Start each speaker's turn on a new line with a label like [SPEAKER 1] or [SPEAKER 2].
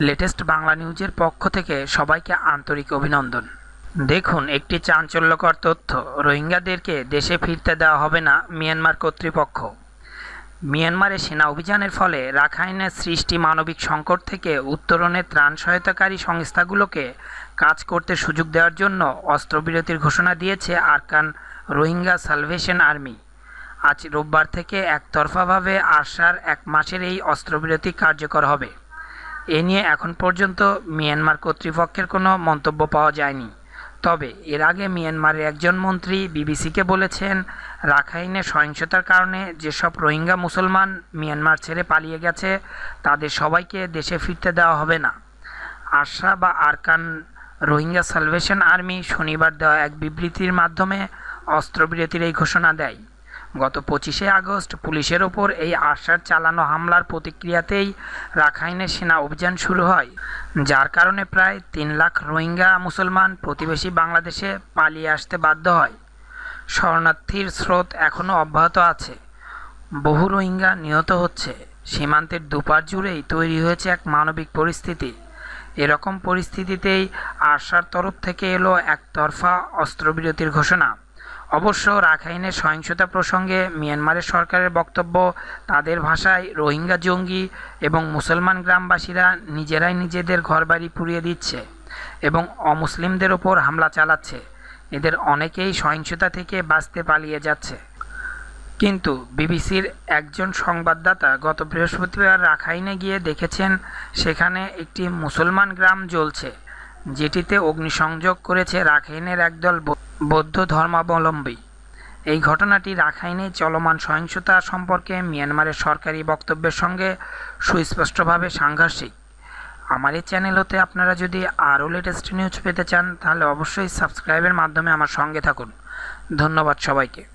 [SPEAKER 1] Latest Bangla নিউজের পক্ষ থেকে সবাইকে আন্তরিক অভিনন্দন। দেখুন, একটি চাঞ্চল্যকর তথ্য। রোহিঙ্গাদেরকে দেশে ফিরতে দেওয়া হবে না মিয়ানমার কর্তৃপক্ষ। মিয়ানমারে সেনা অভিযানের ফলে রাখাইনের সৃষ্টি মানবিক সংকট থেকে উত্তরণে ত্রাণ সহায়তাকারী সংস্থাগুলোকে কাজ করতে সুযোগ দেওয়ার জন্য অস্ত্রবিরতির ঘোষণা দিয়েছে আরকান রোহিঙ্গা সালভেশন আর্মি। আজ রোববার থেকে একতরফাভাবে আরশার এক মাসের এই অস্ত্রবিরতি কার্যকর হবে। এ নিয়ে এখন পর্যন্ত মিয়ানমার কর্তৃপক্ষের কোনো মন্তব্য পাওয়া যায়নি। তবে এর আগে মিয়ানমারের একজন মন্ত্রী বিবিসিকে বলেছেন, রাখাইনে সহিংসতার কারণে যেসব রোহিঙ্গা মুসলমান মিয়ানমার ছেড়ে পালিয়ে গেছে, তাদের সবাইকে দেশে ফিরতে দেওয়া হবে না। আশা বা আরকান রোহিঙ্গা সালভেশন আর্মি শনিবার দেওয়া এক বিবৃতির মাধ্যমে অস্ত্রবিরতির এই ঘোষণা দেয়। গত পঁচিশে আগস্ট পুলিশের ওপর এই আশার চালানো হামলার প্রতিক্রিয়াতেই রাখাইনে সেনা অভিযান শুরু হয়, যার কারণে প্রায় তিন লাখ রোহিঙ্গা মুসলমান প্রতিবেশী বাংলাদেশে পালিয়ে আসতে বাধ্য হয়। শরণার্থীর স্রোত এখনও অব্যাহত আছে। বহু রোহিঙ্গা নিহত হচ্ছে। সীমান্তের দুপার জুড়েই তৈরি হয়েছে এক মানবিক পরিস্থিতি। এরকম পরিস্থিতিতেই আশার তরফ থেকে এলো একতরফা অস্ত্রবিরতির ঘোষণা। অবশ্য রাখাইনের সহিংসতা প্রসঙ্গে মিয়ানমারের সরকারের বক্তব্য, তাদের ভাষায় রোহিঙ্গা জঙ্গি এবং মুসলমান গ্রামবাসীরা নিজেরাই নিজেদের ঘরবাড়ি পুড়িয়ে দিচ্ছে এবং অমুসলিমদের ওপর হামলা চালাচ্ছে। এদের অনেকেই সহিংসতা থেকে বাঁচতে পালিয়ে যাচ্ছে। কিন্তু বিবিসির একজন সংবাদদাতা গত বৃহস্পতিবার রাখাইনে গিয়ে দেখেছেন, সেখানে একটি মুসলমান গ্রাম জ্বলছে, যেটিতে অগ্নিসংযোগ করেছে রাখাইনের একদল বৌদ্ধ ধর্মাবলম্বী। এই ঘটনাটি রাখাইনে চলমান সহিংসতা সম্পর্কে মিয়ানমারের সরকারি বক্তব্যের সঙ্গে সুস্পষ্টভাবে সাংঘর্ষিক। আমার এই চ্যানেল হতে আপনারা যদি আরও লেটেস্ট নিউজ পেতে চান, তাহলে অবশ্যই সাবস্ক্রাইবের মাধ্যমে আমার সঙ্গে থাকুন। ধন্যবাদ সবাইকে।